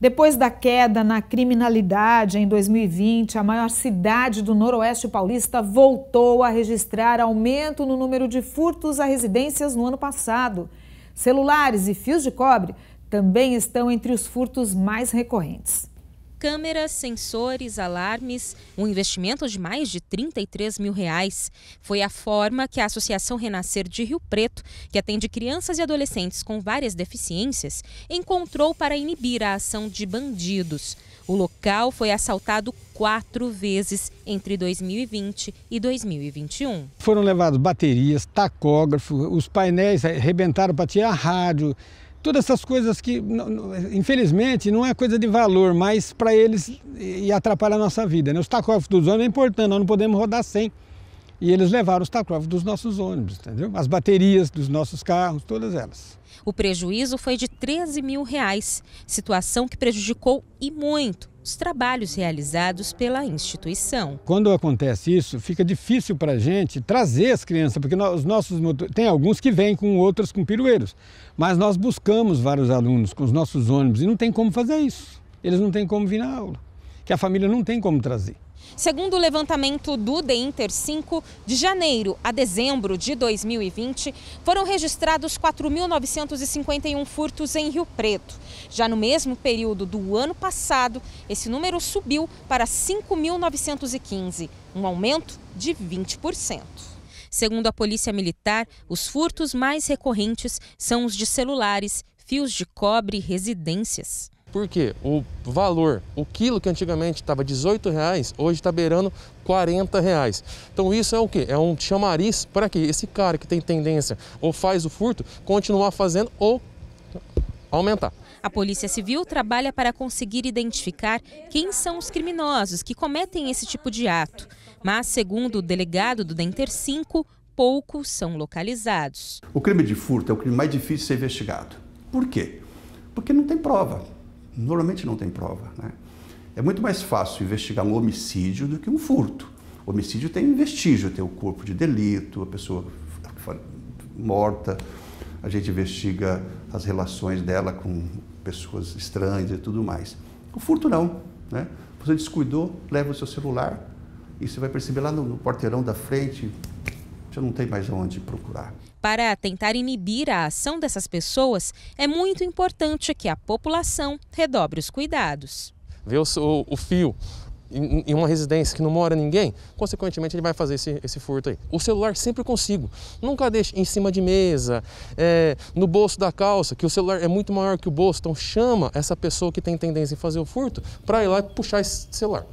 Depois da queda na criminalidade em 2020, a maior cidade do Noroeste Paulista voltou a registrar aumento no número de furtos a residências no ano passado. Celulares e fios de cobre também estão entre os furtos mais recorrentes câmeras, sensores, alarmes, um investimento de mais de 33 mil reais. Foi a forma que a Associação Renascer de Rio Preto, que atende crianças e adolescentes com várias deficiências, encontrou para inibir a ação de bandidos. O local foi assaltado quatro vezes entre 2020 e 2021. Foram levados baterias, tacógrafo, os painéis arrebentaram para tirar rádio, todas essas coisas que, infelizmente, não é coisa de valor, mas para eles e atrapalha a nossa vida. Né? Os tacógrafos dos ônibus é importante, nós não podemos rodar sem. E eles levaram os tacógrafos dos nossos ônibus, entendeu? As baterias dos nossos carros, todas elas. O prejuízo foi de 13 mil reais, situação que prejudicou e muito os trabalhos realizados pela instituição. Quando acontece isso, fica difícil para a gente trazer as crianças, porque os nossos tem alguns que vêm com outros com pirueiros, mas nós buscamos vários alunos com os nossos ônibus e não tem como fazer isso. Eles não têm como vir na aula, que a família não tem como trazer. Segundo o levantamento do DEINTER 5, de janeiro a dezembro de 2020, foram registrados 4.951 furtos em Rio Preto. Já no mesmo período do ano passado, esse número subiu para 5.915, um aumento de 20%. Segundo a Polícia Militar, os furtos mais recorrentes são os de celulares, fios de cobre e residências. Porque o valor, o quilo que antigamente estava R$ reais, hoje está beirando R$ reais. Então isso é o quê? É um chamariz para que esse cara que tem tendência ou faz o furto continuar fazendo ou aumentar. A Polícia Civil trabalha para conseguir identificar quem são os criminosos que cometem esse tipo de ato. Mas, segundo o delegado do Denter 5, poucos são localizados. O crime de furto é o crime mais difícil de ser investigado. Por quê? Porque não tem prova normalmente não tem prova. Né? É muito mais fácil investigar um homicídio do que um furto. O homicídio tem vestígio, tem o corpo de delito, a pessoa morta, a gente investiga as relações dela com pessoas estranhas e tudo mais. O furto não. Né? Você descuidou, leva o seu celular e você vai perceber lá no, no porteirão da frente, já não tem mais onde procurar. Para tentar inibir a ação dessas pessoas, é muito importante que a população redobre os cuidados. Ver o, o, fio em, uma residência que não mora ninguém, consequentemente ele vai fazer esse, esse furto aí. O celular sempre consigo, nunca deixe em cima de mesa, é, no bolso da calça, que o celular é muito maior que o bolso, então chama essa pessoa que tem tendência em fazer o furto para ir lá e puxar esse celular.